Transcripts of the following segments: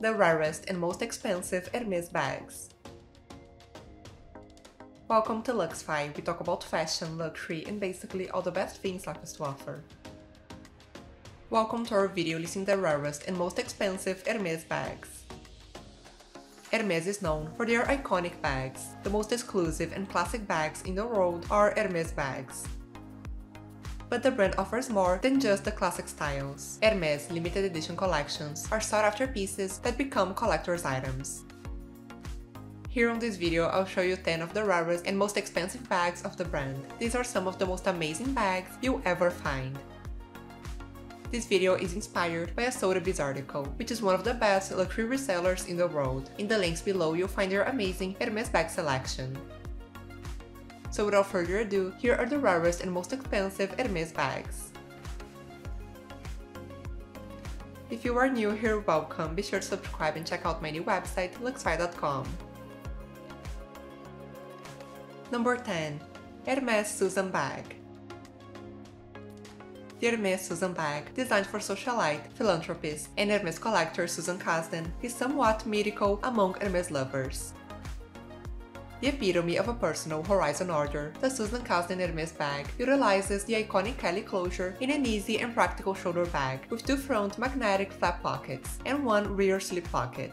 the rarest and most expensive Hermes bags. Welcome to Luxfy, we talk about fashion, luxury, and basically all the best things life has to offer. Welcome to our video listing the rarest and most expensive Hermes bags. Hermes is known for their iconic bags. The most exclusive and classic bags in the world are Hermes bags but the brand offers more than just the classic styles. Hermes limited edition collections are sought after pieces that become collector's items. Here on this video, I'll show you 10 of the rarest and most expensive bags of the brand. These are some of the most amazing bags you'll ever find. This video is inspired by a Sotheby's article, which is one of the best luxury resellers in the world. In the links below, you'll find their amazing Hermes bag selection. So without further ado, here are the rarest and most expensive Hermes bags. If you are new here, welcome, be sure to subscribe and check out my new website, luxfy.com. Number 10. Hermes Susan Bag the Hermes Susan bag, designed for socialite, philanthropist, and Hermes collector Susan Kasdan, is somewhat mythical among Hermes lovers. The epitome of a personal Horizon order, the Susan Kasdan Hermes bag utilizes the iconic Kelly closure in an easy and practical shoulder bag with two front magnetic flap pockets and one rear slip pocket.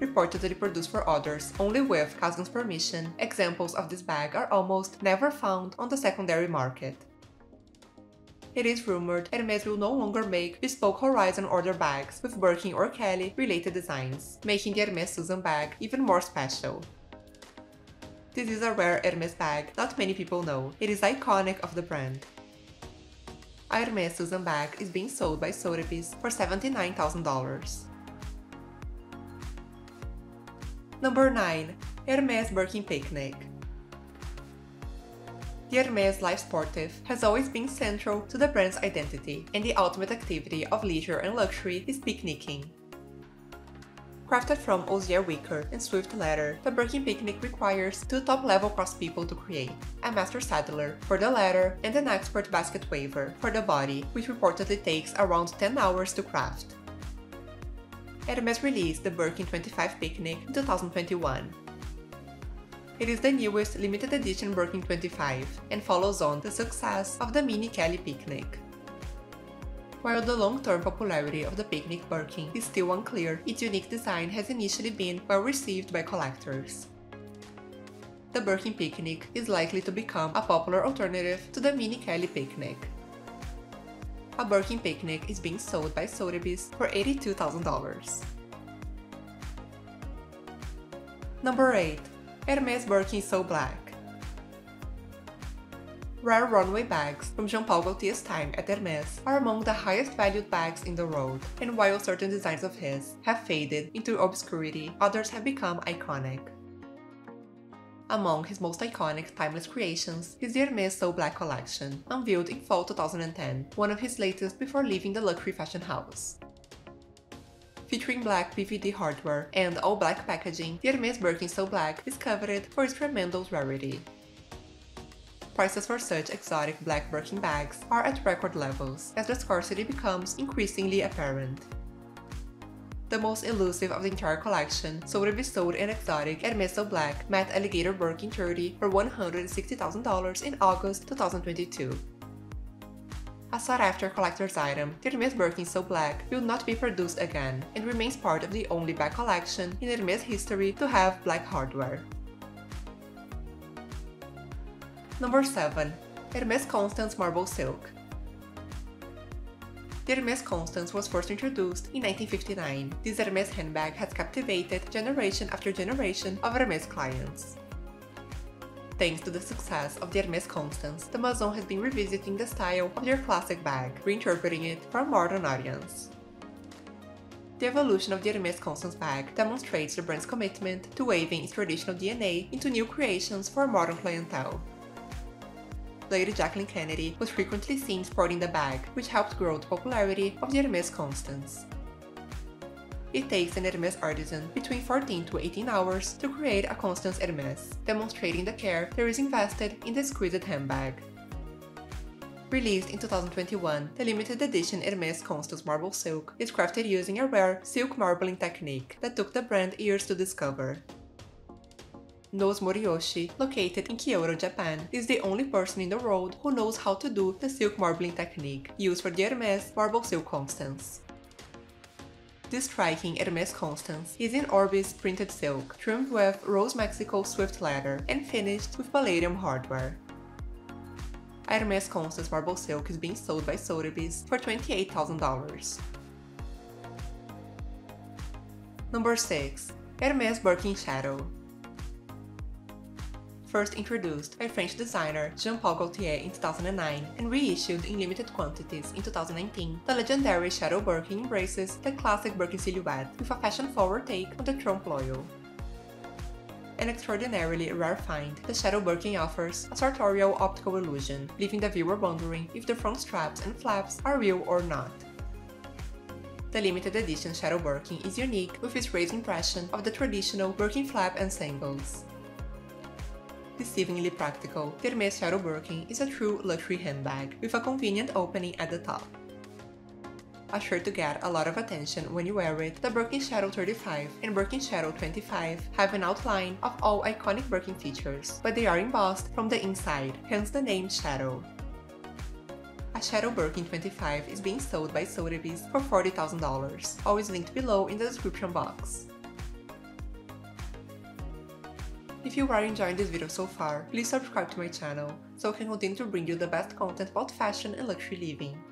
Reportedly produced for others only with Kasdan's permission, examples of this bag are almost never found on the secondary market. It is rumored Hermes will no longer make bespoke Horizon order bags with Birkin or Kelly related designs, making the Hermes Susan bag even more special. This is a rare Hermes bag not many people know. It is iconic of the brand. Hermes Susan bag is being sold by Sotheby's for $79,000. Number 9. Hermes Birkin Picnic the Hermes Life Sportive has always been central to the brand's identity, and the ultimate activity of leisure and luxury is picnicking. Crafted from Osier wicker and swift leather, the Birkin Picnic requires two top-level craftspeople to create, a master saddler for the leather and an expert basket weaver for the body, which reportedly takes around 10 hours to craft. Hermes released the Birkin 25 Picnic in 2021. It is the newest limited edition Birkin 25 and follows on the success of the Mini Kelly Picnic. While the long-term popularity of the Picnic Birkin is still unclear, its unique design has initially been well received by collectors. The Birkin Picnic is likely to become a popular alternative to the Mini Kelly Picnic. A Birkin Picnic is being sold by Sotheby's for $82,000. Number 8. Hermes Birkin So Black Rare runway bags from Jean-Paul Gaultier's time at Hermes are among the highest valued bags in the world, and while certain designs of his have faded into obscurity, others have become iconic. Among his most iconic, timeless creations is the Hermes So Black collection, unveiled in fall 2010, one of his latest before leaving the luxury fashion house. Featuring black PVD hardware and all-black packaging, the Hermes Birkin So Black is coveted for its tremendous rarity prices for such exotic black Birkin bags are at record levels, as the scarcity becomes increasingly apparent. The most elusive of the entire collection, sold an exotic Hermes So Black matte alligator Birkin 30 for $160,000 in August 2022. A sought-after collector's item, the Hermes Birkin So Black will not be produced again and remains part of the only bag collection in Hermes history to have black hardware. Number 7. Hermes Constance Marble Silk The Hermes Constance was first introduced in 1959. This Hermes handbag has captivated generation after generation of Hermes clients. Thanks to the success of the Hermes Constance, the Maison has been revisiting the style of their classic bag, reinterpreting it for a modern audience. The evolution of the Hermes Constance bag demonstrates the brand's commitment to weaving its traditional DNA into new creations for a modern clientele. Lady Jacqueline Kennedy was frequently seen sporting the bag, which helped grow the popularity of the Hermes Constance. It takes an Hermes artisan between 14 to 18 hours to create a Constance Hermes, demonstrating the care there is invested in the exquisite handbag. Released in 2021, the limited edition Hermes Constance Marble Silk is crafted using a rare silk marbling technique that took the brand years to discover. Nose Moriyoshi, located in Kyoto, Japan, is the only person in the world who knows how to do the silk marbling technique used for the Hermes Marble Silk Constance. This striking Hermes Constance is in Orbis printed silk, trimmed with Rose Mexico Swift leather and finished with palladium hardware. Hermes Constance Marble Silk is being sold by Sotheby's for $28,000. Number 6. Hermes Birkin Shadow first introduced by French designer Jean-Paul Gaultier in 2009 and reissued in limited quantities in 2019, the legendary Shadow Birkin embraces the classic Birkin silhouette with a fashion-forward take on the trompe l'oeil. An extraordinarily rare find, the Shadow Birkin offers a sartorial optical illusion, leaving the viewer wondering if the front straps and flaps are real or not. The limited edition Shadow Birkin is unique with its raised impression of the traditional Birkin flap ensembles deceivingly practical, Hermes Shadow Birkin is a true luxury handbag with a convenient opening at the top. A sure to get a lot of attention when you wear it, the Birkin Shadow 35 and Birkin Shadow 25 have an outline of all iconic Birkin features, but they are embossed from the inside, hence the name Shadow. A Shadow Birkin 25 is being sold by Sotheby's for $40,000, always linked below in the description box. If you are enjoying this video so far, please subscribe to my channel, so I can continue to bring you the best content about fashion and luxury living.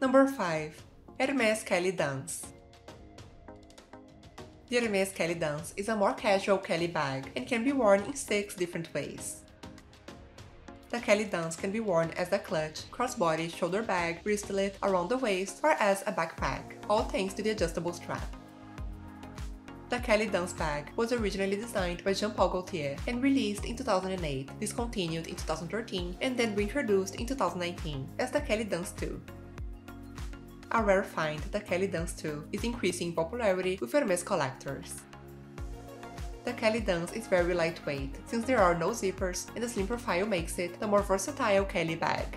Number 5. Hermes Kelly Danse The Hermes Kelly Danse is a more casual Kelly bag and can be worn in 6 different ways. The Kelly Danse can be worn as a clutch, crossbody, shoulder bag, wristlet, around the waist, or as a backpack, all thanks to the adjustable strap. The Kelly Danse bag was originally designed by Jean-Paul Gaultier and released in 2008, discontinued in 2013, and then reintroduced in 2019 as the Kelly Danse 2. A rare find, the Kelly Danse 2 is increasing in popularity with Hermes collectors. The Kelly Danse is very lightweight, since there are no zippers and the slim profile makes it the more versatile Kelly bag.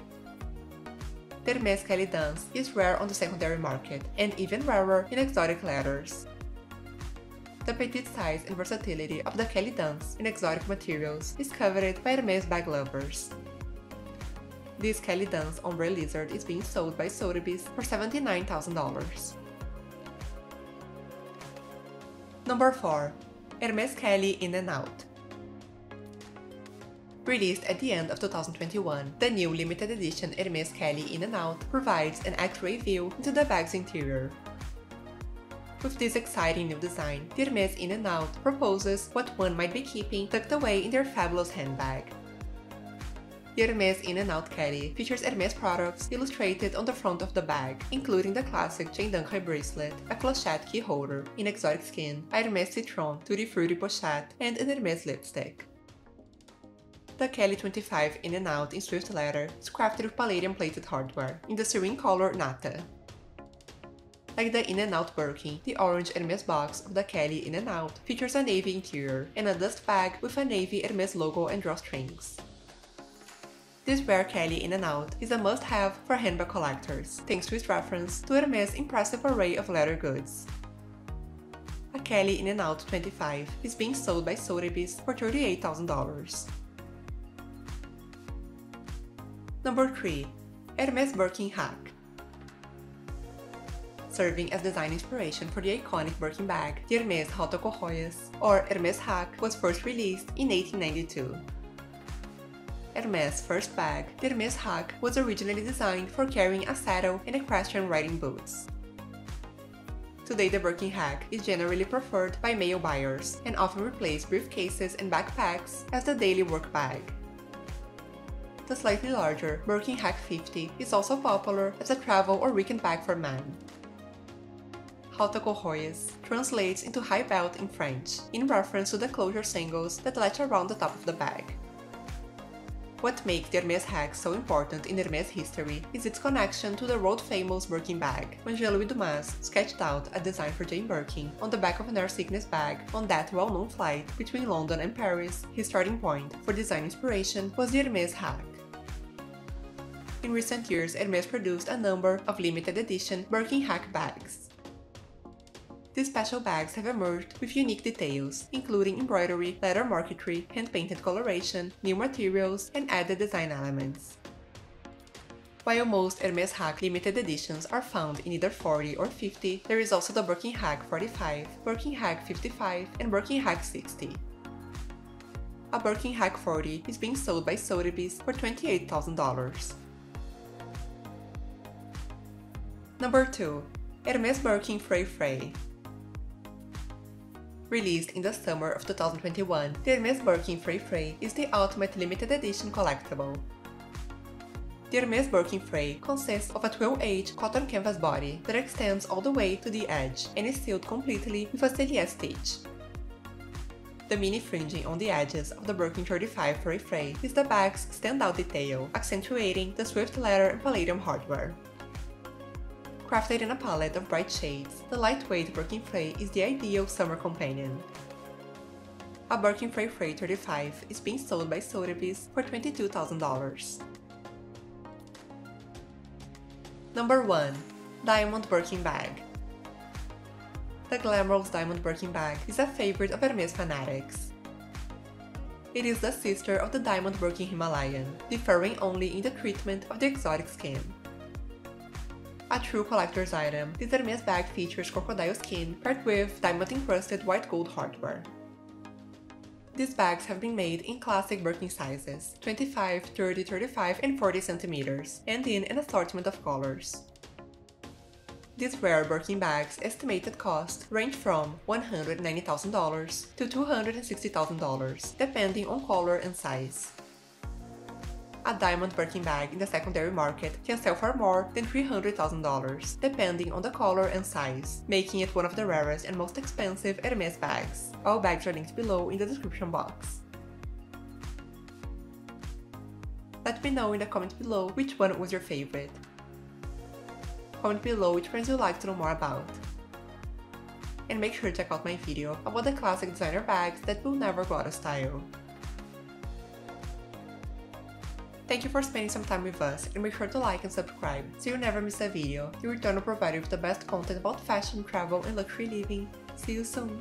The Hermes Kelly Danse is rare on the secondary market, and even rarer in exotic leathers the petite size and versatility of the Kelly Danse in exotic materials is coveted by Hermes bag lovers. This Kelly Danse Ombre Lizard is being sold by Sotheby's for $79,000. Number 4. Hermes Kelly In and Out Released at the end of 2021, the new limited edition Hermes Kelly In and Out provides an X-ray view into the bag's interior, with this exciting new design, the Hermes In and Out proposes what one might be keeping tucked away in their fabulous handbag. The Hermes In and Out Caddy features Hermes products illustrated on the front of the bag, including the classic Chaîne d'Ancre bracelet, a clochette key holder in exotic skin, a Hermes Citron Tutti Frutti pochette, and an Hermes lipstick. The Kelly 25 In and Out in Swift leather is crafted with palladium plated hardware in the serene color Nata, like the In and Out Birkin, the orange Hermes box of the Kelly In and Out features a navy interior and a dust bag with a navy Hermes logo and drawstrings. This rare Kelly In and Out is a must-have for handbag collectors, thanks to its reference to Hermes' impressive array of leather goods. A Kelly In and Out 25 is being sold by Sotheby's for $38,000. Number 3. Hermes Birkin HAC serving as design inspiration for the iconic Birkin bag, the Hermes Haute Courroies, or Hermes HAC, was first released in 1892. Hermes' first bag, the Hermes HAC, was originally designed for carrying a saddle and equestrian riding boots. Today the Birkin HAC is generally preferred by male buyers and often replaces briefcases and backpacks as the daily work bag. The slightly larger Birkin HAC 50 is also popular as a travel or weekend bag for men. Haute Courroies translates into high belt in French, in reference to the closure singles that latch around the top of the bag. What makes the Hermes HAC so important in Hermes history is its connection to the world-famous Birkin bag, when Jean-Louis Dumas sketched out a design for Jane Birkin on the back of an air sickness bag on that well-known flight between London and Paris. His starting point for design inspiration was the Hermes HAC. In recent years, Hermes produced a number of limited edition Birkin HAC bags. These special bags have emerged with unique details, including embroidery, leather marquetry, hand-painted coloration, new materials, and added design elements. While most Hermes HAC limited editions are found in either 40 or 50, there is also the Birkin HAC 45, Birkin HAC 55, and Birkin HAC 60. A Birkin HAC 40 is being sold by Sotheby's for $28,000. Number 2. Hermes Birkin Fray Fray Released in the summer of 2021, the Hermes Birkin Fray Fray is the ultimate limited edition collectible. The Hermes Birkin Fray consists of a 12H cotton canvas body that extends all the way to the edge and is sealed completely with a sellier stitch. The mini fringing on the edges of the Birkin 35 Fray Fray is the bag's standout detail, accentuating the swift leather and palladium hardware. Crafted in a palette of bright shades, the lightweight Birkin Fray is the ideal summer companion. A Birkin Fray Fray 35 is being sold by Sotheby's for $22,000. Number 1. Diamond Birkin Bag The glamorous Diamond Birkin bag is a favorite of Hermes fanatics. It is the sister of the Diamond Birkin Himalayan, differing only in the treatment of the exotic skin. A true collector's item, this Hermes bag features crocodile skin paired with diamond-encrusted white gold hardware. These bags have been made in classic Birkin sizes 25, 30, 35, and 40 centimeters, and in an assortment of colors. These rare Birkin bags' estimated cost range from $190,000 to $260,000, depending on color and size a diamond Birkin bag in the secondary market can sell for more than $300,000, depending on the color and size, making it one of the rarest and most expensive Hermes bags. All bags are linked below in the description box. Let me know in the comments below which one was your favorite. Comment below which brands you'd like to know more about. And make sure to check out my video about the classic designer bags that will never go out of style. Thank you for spending some time with us and make sure to like and subscribe so you never miss a video. The return will provide you with the best content about fashion, travel and luxury living. See you soon!